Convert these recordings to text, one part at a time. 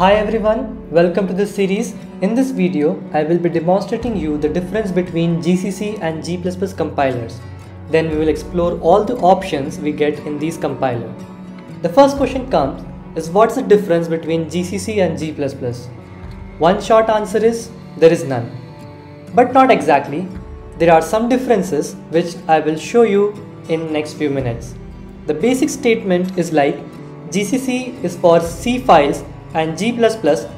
Hi everyone, welcome to this series. In this video, I will be demonstrating you the difference between GCC and G++ compilers. Then we will explore all the options we get in these compilers. The first question comes is what's the difference between GCC and G++? One short answer is there is none. But not exactly. There are some differences which I will show you in next few minutes. The basic statement is like GCC is for C files and G++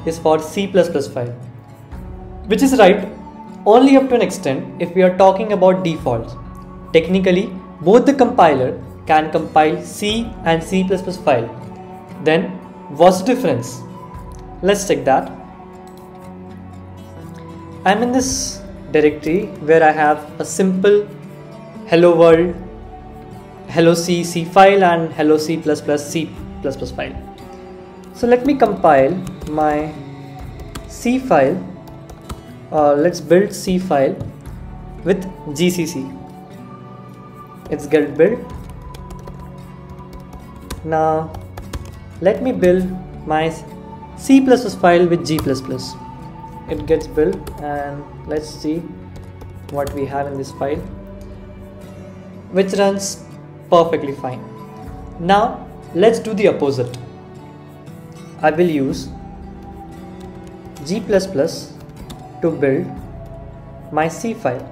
is for C++ file. Which is right only up to an extent if we are talking about defaults. Technically, both the compiler can compile C and C++ file. Then, what's the difference? Let's check that. I'm in this directory where I have a simple hello world, hello C C file and hello C++ C++ file. So let me compile my C file. Uh, let's build C file with GCC it's get built. Now let me build my C++ file with G++ it gets built and let's see what we have in this file which runs perfectly fine. Now let's do the opposite I will use G++ to build my C file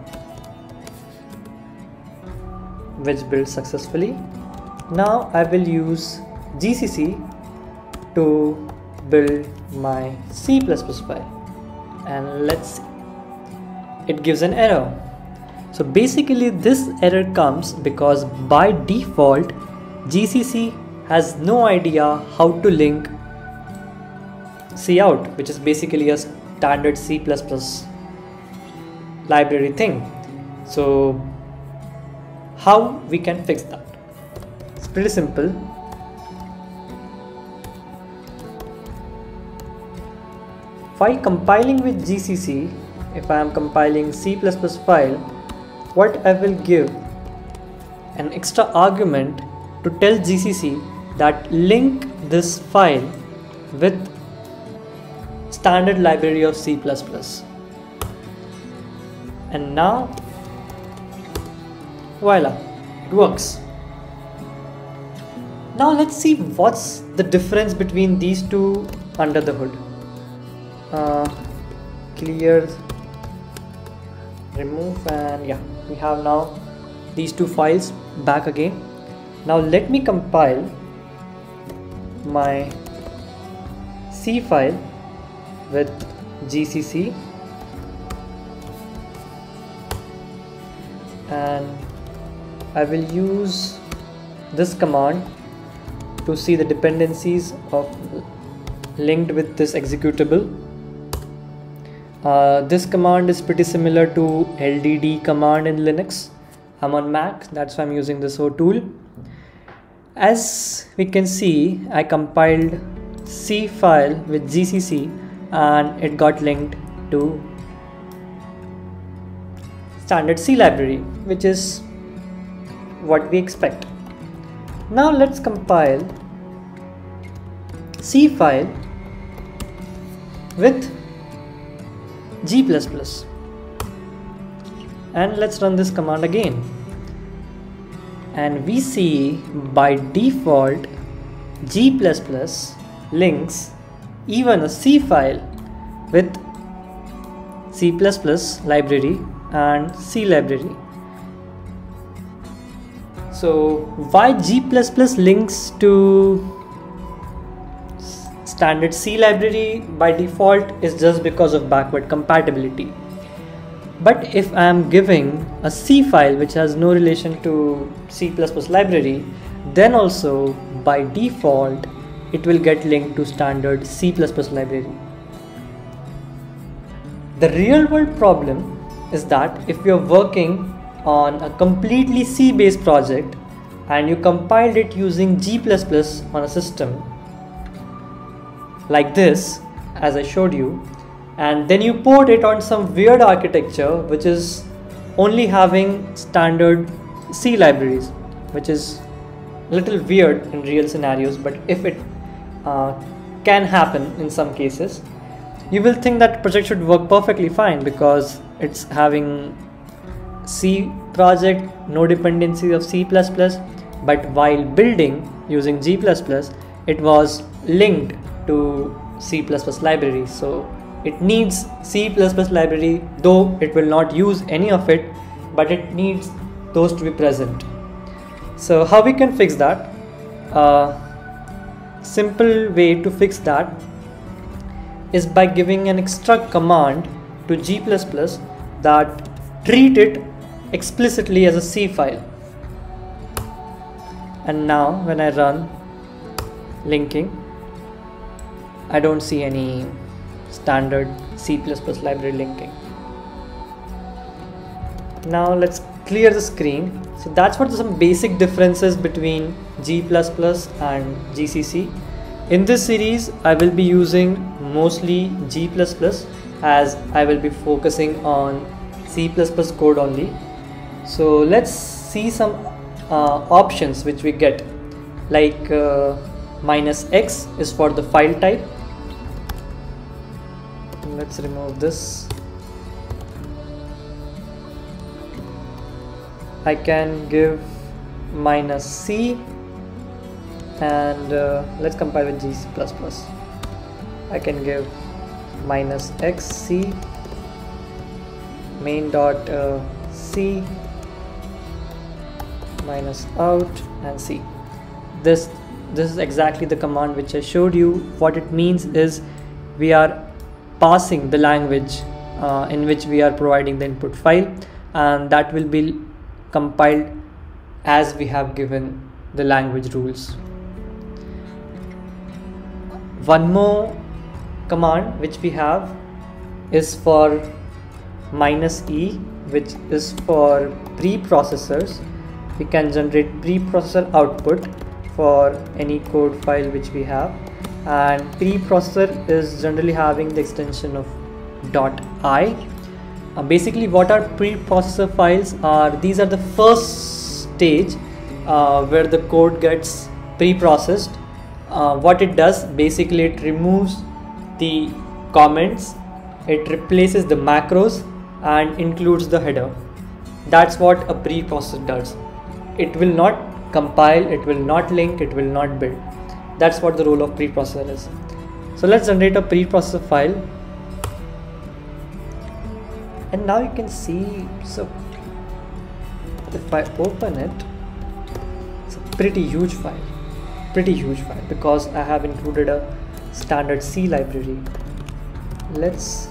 which built successfully. Now I will use GCC to build my C++ file and let's see. It gives an error. So basically this error comes because by default GCC has no idea how to link cout which is basically a standard C++ library thing. So how we can fix that? It's pretty simple. While compiling with GCC, if I am compiling C++ file, what I will give an extra argument to tell GCC that link this file with standard library of C++. And now, voila, it works. Now let's see what's the difference between these two under the hood. Uh, clear, remove and yeah, we have now these two files back again. Now let me compile my C file with GCC and I will use this command to see the dependencies of linked with this executable. Uh, this command is pretty similar to LDD command in Linux. I'm on Mac that's why I'm using this otool. As we can see I compiled C file with GCC and it got linked to standard C library which is what we expect. Now let's compile C file with G++ and let's run this command again and we see by default G++ links even a C file with C++ library and C library. So why G++ links to standard C library by default is just because of backward compatibility. But if I am giving a C file which has no relation to C++ library, then also by default it will get linked to standard C++ library. The real world problem is that if you're working on a completely C based project and you compiled it using G++ on a system like this as I showed you and then you port it on some weird architecture which is only having standard C libraries which is a little weird in real scenarios but if it uh, can happen in some cases. You will think that project should work perfectly fine because it's having C project, no dependencies of C++, but while building using G++, it was linked to C++ library. So it needs C++ library, though it will not use any of it, but it needs those to be present. So how we can fix that? Uh, simple way to fix that is by giving an extra command to G++ that treat it explicitly as a C file. And now when I run linking, I don't see any standard C++ library linking. Now let's clear the screen. So that's what some basic differences between G++ and GCC. In this series, I will be using mostly G++ as I will be focusing on C++ code only. So let's see some uh, options which we get like uh, minus X is for the file type let's remove this I can give minus C and uh, let's compile with G++ I can give minus XC main dot uh, C minus out and C. This this is exactly the command which I showed you. What it means is we are passing the language uh, in which we are providing the input file. And that will be compiled as we have given the language rules. One more command which we have is for minus e which is for preprocessors. We can generate preprocessor output for any code file which we have and preprocessor is generally having the extension of dot .i. Uh, basically what are preprocessor files are these are the first stage uh, where the code gets pre-processed. Uh, what it does basically it removes the comments, it replaces the macros and includes the header. That's what a preprocessor does. It will not compile, it will not link, it will not build that's what the role of preprocessor is so let's generate a preprocessor file and now you can see so if I open it it's a pretty huge file pretty huge file because I have included a standard C library. Let's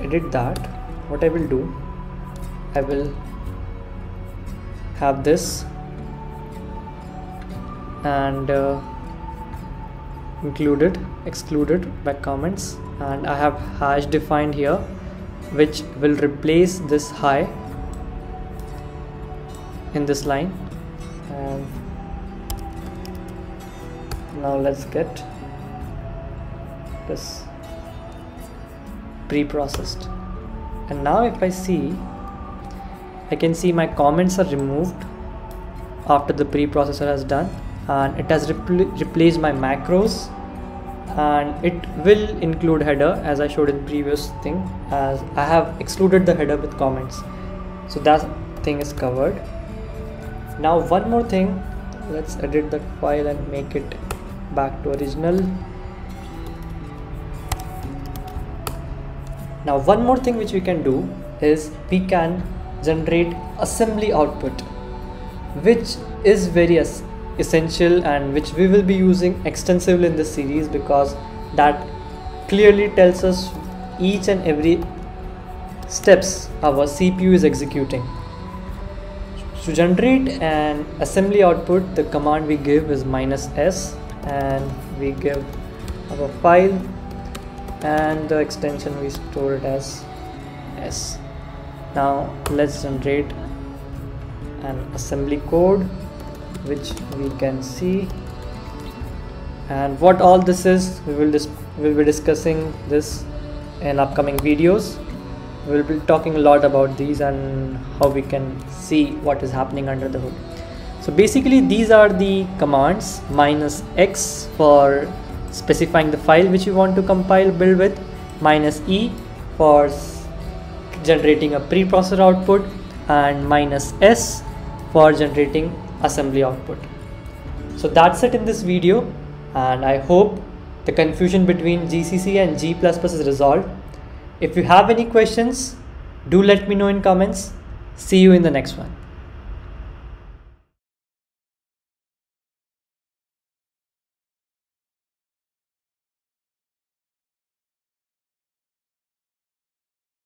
edit that. What I will do I will have this and uh, included excluded by comments. And I have hash defined here which will replace this high in this line now let's get this pre-processed. And now if I see I can see my comments are removed after the preprocessor has done and it has repl replaced my macros and it will include header as I showed in previous thing as I have excluded the header with comments. So that thing is covered. Now one more thing let's edit that file and make it back to original now one more thing which we can do is we can generate assembly output which is very essential and which we will be using extensively in this series because that clearly tells us each and every steps our CPU is executing. To generate an assembly output the command we give is minus s and we give our file and the extension we store it as s. Now let's generate an assembly code which we can see. And what all this is we will we will be discussing this in upcoming videos. We will be talking a lot about these and how we can see what is happening under the hood so basically these are the commands minus x for specifying the file which you want to compile build with minus E for generating a preprocessor output and minus S for generating assembly output. So that's it in this video and I hope the confusion between GCC and G++ is resolved. If you have any questions, do let me know in comments. See you in the next one.